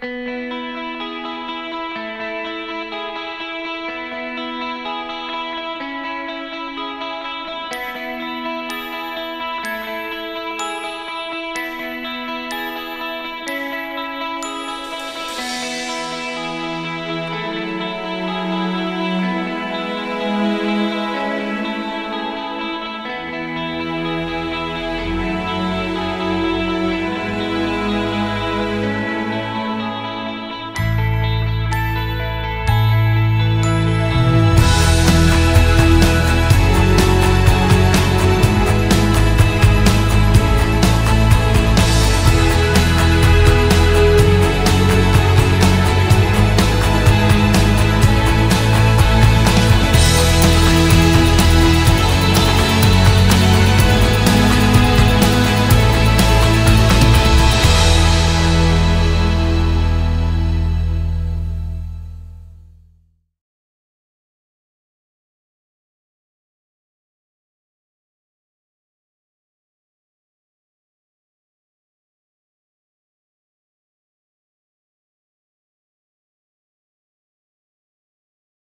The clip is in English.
Mm-hmm.